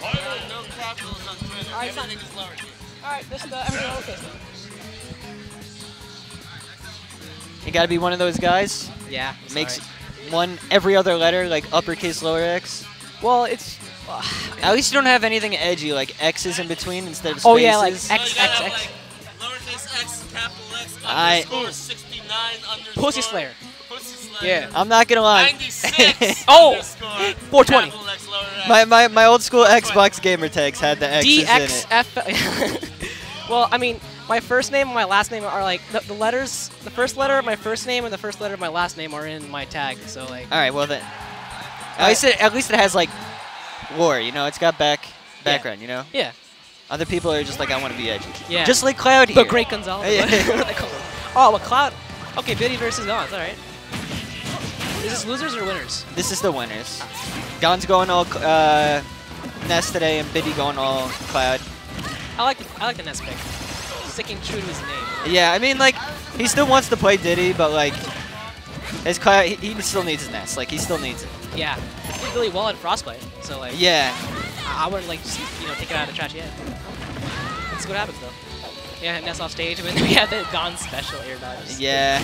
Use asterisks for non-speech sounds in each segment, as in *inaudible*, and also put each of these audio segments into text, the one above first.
What? no capitals on Twitter. Alright. Everything is lowercase. Alright, just uh, everything okay. You gotta be one of those guys. Yeah. Makes one every other letter like uppercase, lower X. Well, it's. At least you don't have anything edgy like X's in between instead of spaces. Oh, yeah, like So X, you gotta X, have, X. like, lowercase x, capital X, I- underscore 69 underscore. Pussy Slayer. Pussy Slayer. Yeah. I'm not gonna lie. 96 *laughs* Oh! 420. *laughs* my, my my old school Xbox gamer tags had the X's in it. DXF. *laughs* well, I mean, my first name and my last name are like the, the letters. The first letter of my first name and the first letter of my last name are in my tag. So like. All right, well then. At least it at least it has like war. you know. It's got back background, you know. Yeah. Other people are just like I want to be edgy. Yeah. Just like Cloud here. The Great Gonzales. Yeah. *laughs* What they call him. oh, well, Cloud. Okay, Biddy versus Gons. All right. Is this losers or winners? This is the winners. Gon's going all uh, Ness today, and Biddy going all Cloud. I like I like the Ness pick. Sticking true to his name. Yeah, I mean like he still wants to play Diddy, but like his Cloud, he, he still needs his Ness. Like he still needs it. Yeah. He did really well at Frostbite. So like. Yeah. I, I wouldn't like just you know take it out of the trash yet. Let's see what happens though. Yeah, Ness off stage, *laughs* and then we have the Gon special air dodge. Yeah.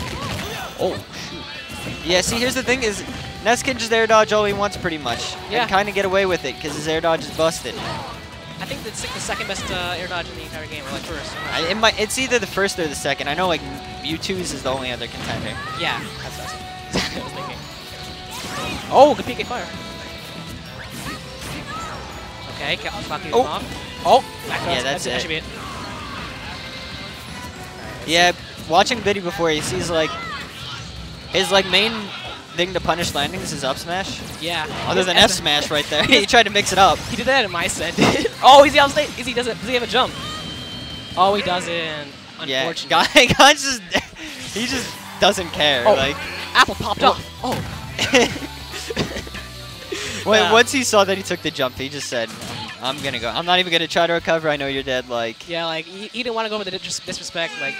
Oh shoot. Yeah. See, here's the thing: is Ness can just air dodge all he wants, pretty much, Yeah. and kind of get away with it because his air dodge is busted. I think that's like the second best uh, air dodge in the entire game, or like first. I, it might, it's either the first or the second. I know like Mewtwo's is the only other contender. yeah, that's what I was I was thinking. Oh, good PK fire. Okay, Clocky Oh. Oh, back Yeah, that's that it. should be it. Yeah, watching Biddy before, he sees like his like main thing to punish landings is up smash. Yeah. Other than F smash right there, *laughs* he tried to mix it up. He did that in my set. *laughs* oh, he's off stage. Is he doesn't? Does he have a jump? Oh, he doesn't. Yeah, Unfortunately. Guy, *laughs* Guy's just he just doesn't care. Oh. Like Apple popped off. Oh. when, Yeah. once he saw that he took the jump, he just said, "I'm, gonna go. I'm not even gonna try to recover. I know you're dead." Like Yeah, like he, he didn't want to go with the dis- disrespect. Like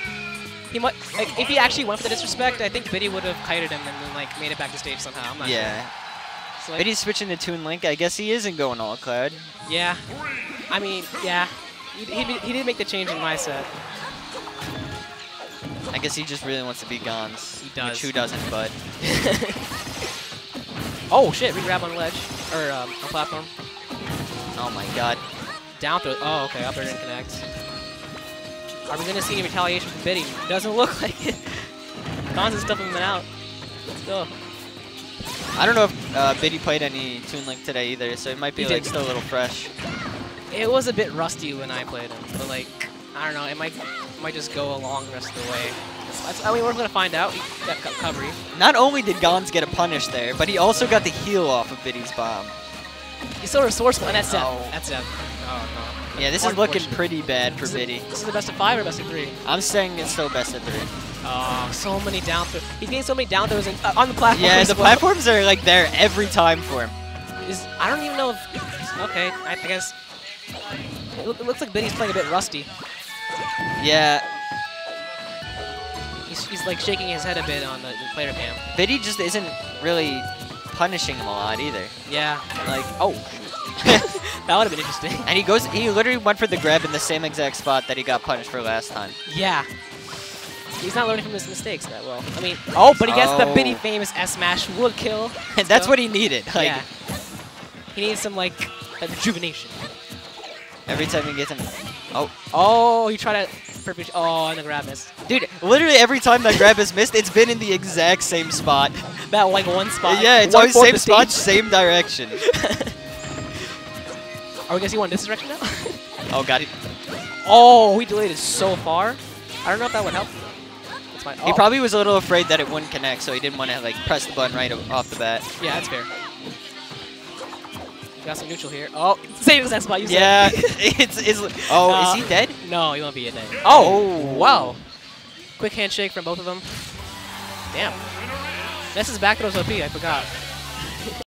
he might, like if he actually went for the disrespect, I think Biddy would have kited him and then like made it back to stage somehow. I'm not yeah. sure. So, like, Biddy's switching to Toon Link. I guess he isn't going all Cloud. yeah. I mean, yeah. He, he, he did make the change in my set. I guess he just really wants to be Gons. He does. Which who doesn't, but *laughs* oh shit! We grab on ledge or um, on platform. oh my god. Down throw. Oh, okay. Up air didn't connect. Are we gonna see any retaliation from Biddy? Doesn't look *laughs* like it. Gons is stuffing him out. Let's go. I don't know if uh, Biddy played any Toon Link today either, so it might be He like did. still a little fresh. It was a bit rusty when I played him, but like, I don't know, it might it might just go along the rest of the way. That's, I mean, we're gonna find out. He got co- recovery. Not only did Gons get a punish there, but he also got the heal off of Biddy's bomb. He's so resourceful, and that's it. Oh. That's it. Oh no. Yeah, this is looking Unfortunate. pretty bad for Biddy. This is the best of five or best of three? I'm saying it's still best of three. Oh, so many down throws. He's getting so many down throws in, uh, on the platform. Yeah, the well. platforms are like there every time for him. Is I don't even know if. Okay, I, I guess. It, loo- it looks like Biddy's playing a bit rusty. Yeah, He's, he's like shaking his head a bit on the, the player cam. Biddy just isn't really punishing him a lot either. Yeah. Like, Oh. *laughs* that would have been interesting. and he goes, he literally went for the grab in the same exact spot that he got punished for last time. Yeah. He's not learning from his mistakes that well. I mean, oh, but he gets the oh. Biddy famous S smash wood kill. And *laughs* that's what he needed. Like, yeah. He needs some like rejuvenation. every time he gets him. Oh, Oh, he tried to perfect. Oh, and the grab miss. dude, literally every time that grab is missed, it's been in the exact same spot. That like one spot. yeah, it's always same spot, same direction. Are we gonna see one this direction now? *laughs* Oh god, oh, we delayed it so far. I don't know if that would help. That's fine. he Oh, probably was a little afraid that it wouldn't connect, so he didn't want to like press the button right off the bat. Yeah, that's fair. Got some neutral here. Oh, same exact spot you Yeah, *laughs* *laughs* it's, it's oh, Uh, is he dead? No, he won't be a day. Oh. wow. Quick handshake from both of them. Damn. This is back throws OP, I forgot.